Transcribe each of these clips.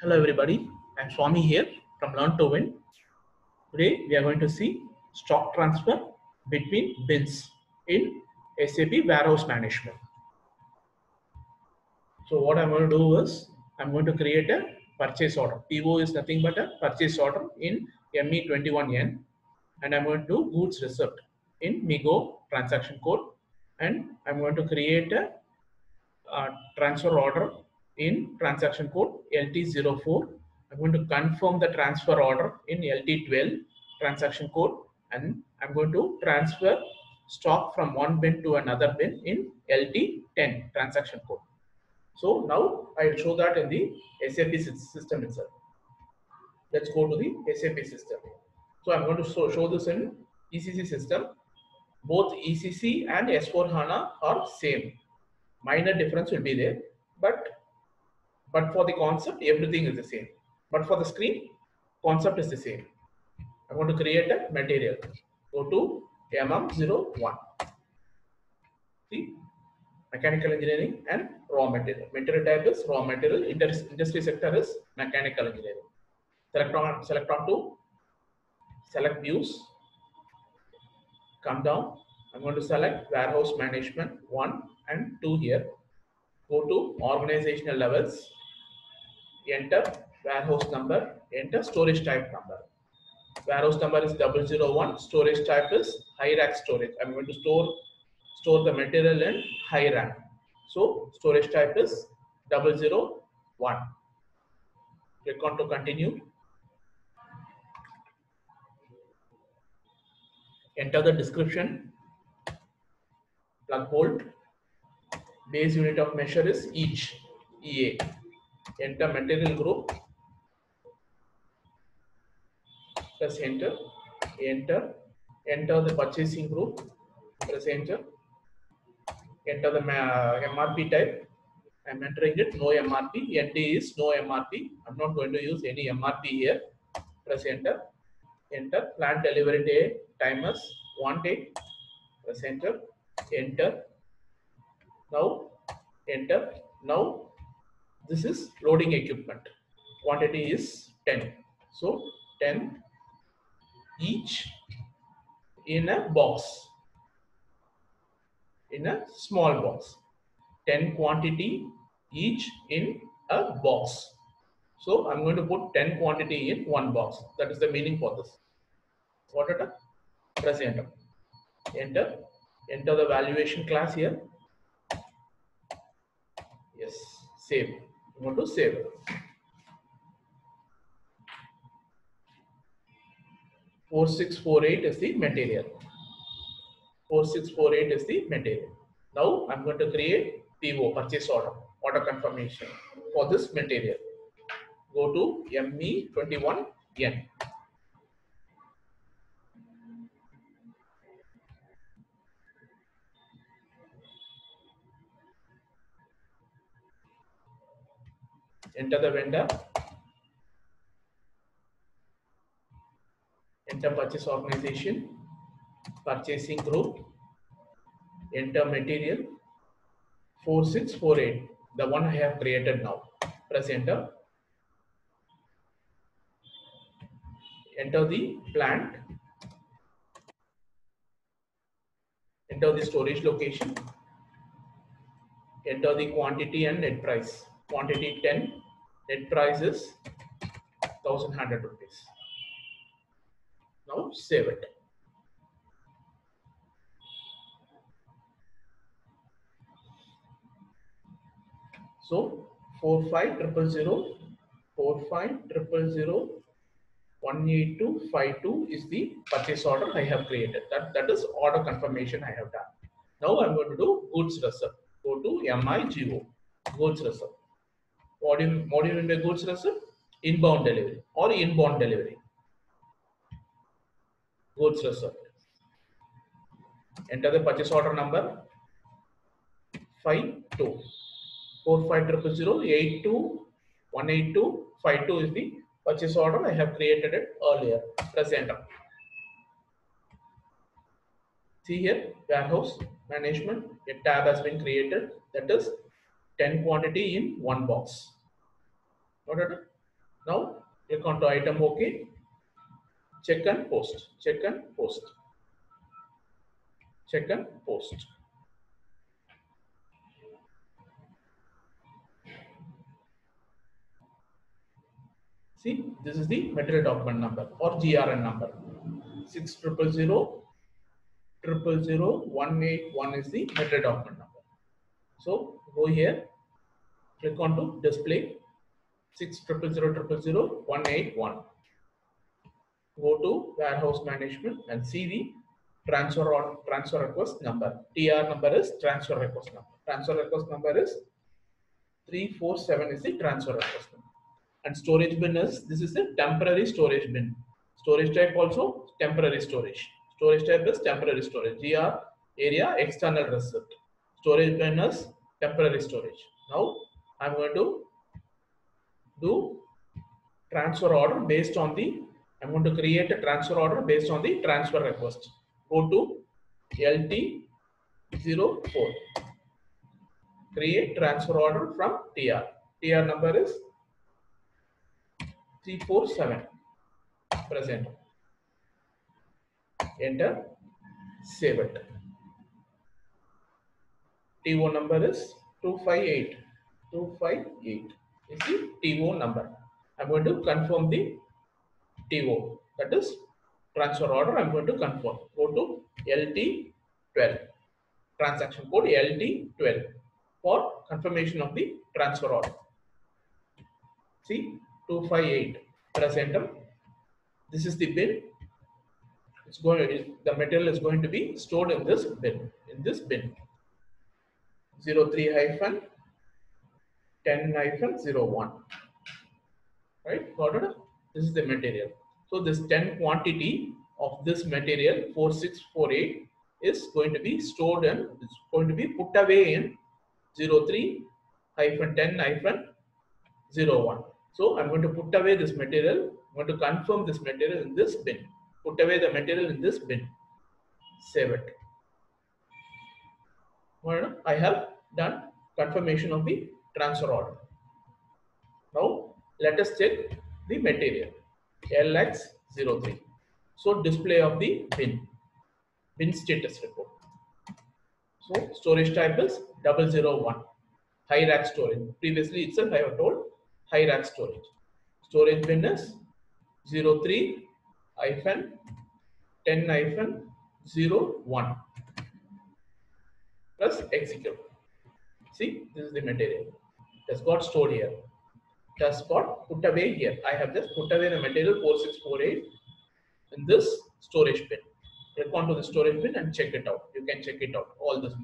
Hello everybody, I'm Swami here from Learn to Win. Today we are going to see stock transfer between bins in SAP Warehouse Management. So what I'm going to do is I'm going to create a purchase order. PO is nothing but a purchase order in ME21N and I'm going to do goods receipt in MIGO transaction code and I'm going to create a, uh transfer order in transaction code LT04. I'm going to confirm the transfer order in LT12 transaction code and I'm going to transfer stock from one bin to another bin in LT10 transaction code. So now I will show that in the SAP system itself. Let's go to the SAP system. So I'm going to show, show this in ECC system. Both ECC and S4 HANA are same. Minor difference will be there, but but for the concept, everything is the same. But for the screen, concept is the same. I want to create a material. Go to MM01. See, mechanical engineering and raw material. Material type is raw material. Industry sector is mechanical engineering. Select on, select on to select views. Come down. I'm going to select warehouse management one and two here. Go to organizational levels. Enter warehouse number. Enter storage type number. Warehouse number is 001. Storage type is high rack storage. I'm going to store store the material in high rack. So storage type is 001. Click on to continue. Enter the description. Plug bolt. Base unit of measure is each EA. Enter material group. Press enter. Enter. Enter the purchasing group. Press enter. Enter the MRP type. I'm entering it. No MRP. ND is no MRP. I'm not going to use any MRP here. Press enter. Enter. Plant delivery day timers one day. Press enter. Enter. Now enter. Now this is loading equipment. Quantity is 10. So 10 each in a box. In a small box. 10 quantity each in a box. So I'm going to put 10 quantity in one box. That is the meaning for this. What it? Press enter. Enter. Enter the valuation class here. Yes. Save. I'm going to save. Four six four eight is the material. Four six four eight is the material. Now I'm going to create PO purchase order order confirmation for this material. Go to ME21N. Enter the vendor. Enter purchase organization, purchasing group, enter material 4648, the one I have created now. Press enter. Enter the plant. Enter the storage location. Enter the quantity and net price. Quantity 10, net price is 1100 rupees. Now save it. So four five triple zero, four five triple zero, is the purchase order I have created. That that is order confirmation I have done. Now I'm going to do goods receipt. Go to MIGO goods receipt. What do mean by goods receipt? Inbound delivery or inbound delivery. Goods receipt. Enter the purchase order number five two. 4508082 is the purchase order. I have created it earlier. Press enter. See here, warehouse management. A tab has been created. That is 10 quantity in one box. Now click on to item OK. Check and post. Check and post. Check and post. See, this is the material document number or GRN number. Six triple zero triple zero one eight one is the material document number. So go here, click on to display six triple zero triple zero one eight one. Go to warehouse management and see the transfer or transfer request number. TR number is transfer request number. Transfer request number is 347 is the transfer request number. And storage bin is this is a temporary storage bin. Storage type also temporary storage. Storage type is temporary storage. GR area external receipt. Storage bin is temporary storage. Now I'm going to do transfer order based on the I'm going to create a transfer order based on the transfer request. Go to LT04. Create transfer order from TR. TR number is 347. Present. Enter. Save it. TO number is 258. 258 is the TO number. I'm going to confirm the TO. That is transfer order. I'm going to confirm. Go to LT12. Transaction code LT12 for confirmation of the transfer order. See 258. Press enter. This is the bin. It's going. The material is going to be stored in this bin. In this bin. 03 hyphen 10 hyphen 01 right? Got it? This is the material. So this 10 quantity of this material 4648 is going to be stored and it's going to be put away in 03 hyphen 10 hyphen 01 so i'm going to put away this material i'm going to confirm this material in this bin. Put away the material in this bin. Save it I have done confirmation of the transfer order. Now let us check the material LX03. So display of the bin, bin status report. So storage type is 001, high rack storage. Previously itself I have told high rack storage. Storage bin is 03 hyphen 10 hyphen 01 plus execute. See, this is the material. It has got stored here. It has got put away here. I have just put away the material 4648 in this storage bin. Click onto the storage bin and check it out. You can check it out. All this,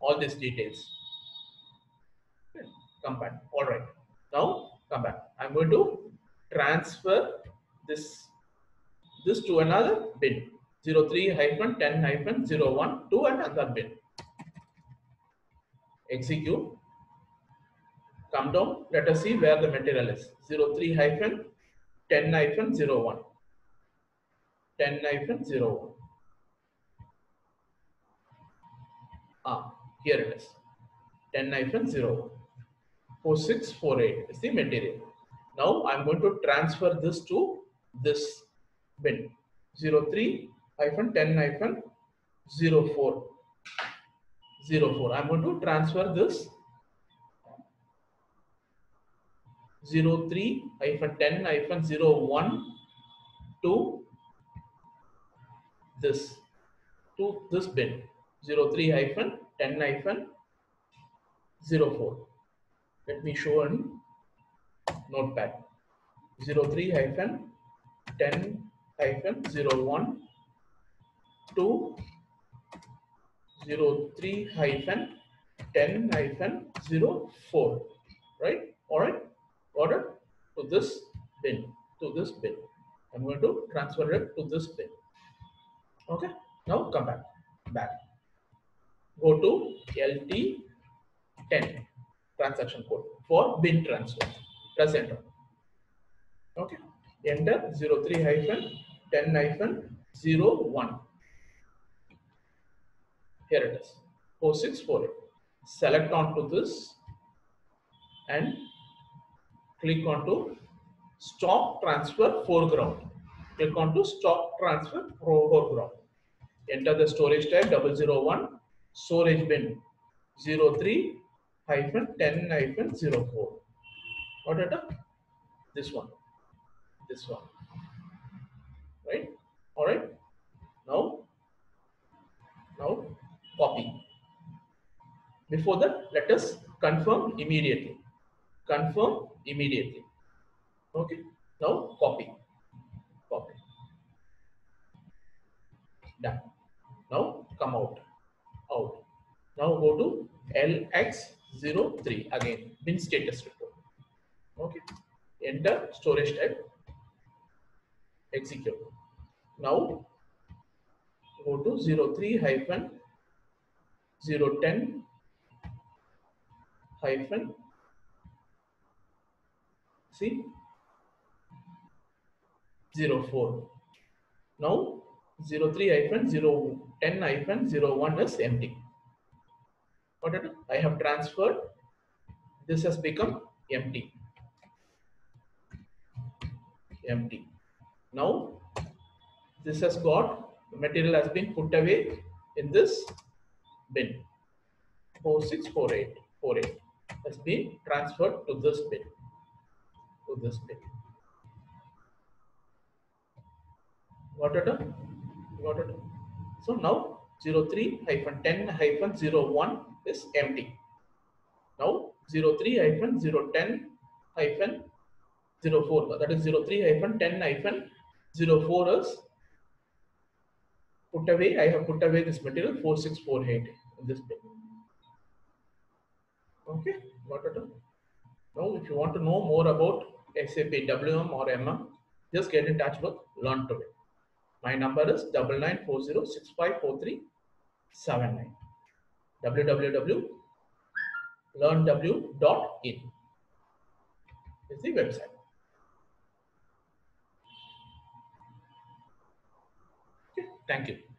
all these details. Come back. All right. Now come back. I'm going to transfer this this to another bin 03 hyphen 10 hyphen 01 to another bin execute. Come down. Let us see where the material is. 03 hyphen 10 hyphen 01 10 hyphen 01 ah here it is. 10 hyphen 01 4648 is the material. Now i'm going to transfer this to this bin. 03 hyphen 10 hyphen 04 04 i'm going to transfer this 03 hyphen 10 hyphen 01 to this to this bin. 03 hyphen 10 hyphen 04 let me show in notepad. 03 hyphen 10 hyphen 01 to 03 hyphen 10 hyphen 04 right? All right order to this bin. To this bin. I'm going to transfer it to this bin. Okay? Now come back. Back. Go to lt 10 transaction code for bin transfer. Press enter okay? Enter 03 hyphen 10 hyphen 01 here it is 4648 select onto this and click onto stock transfer foreground. Click on to stock transfer foreground. Enter the storage type 001 storage bin 03 hyphen 10 hyphen 04. What data? This one. This one. Right? All right. Now, now copy. Before that, let us confirm immediately. Confirm immediately. Okay. Now copy. Copy. Done. Now come out. Out. Now go to LX03 again. Bin status report. Okay. Enter storage type. Execute. Now go to 03 hyphen 010 hyphen see 04 now 03 hyphen 010 hyphen 01 is empty. What did I have transferred. This has become empty. Empty. Now this has got material has been put away in this bin. 464848 has been transferred to this bin. To this bin. Got it got it. So now 03 hyphen 10 hyphen 01 is empty. Now 03 hyphen 010 hyphen 04 that is 03 hyphen 10 hyphen 04 is put away. I have put away this material 4648 in this bin okay got it. Now if you want to know more about sap wm or mm just get in touch with learn today. My number is double nine four zero six five four three seven nine. Www.learnw.in is the website. Okay, thank you.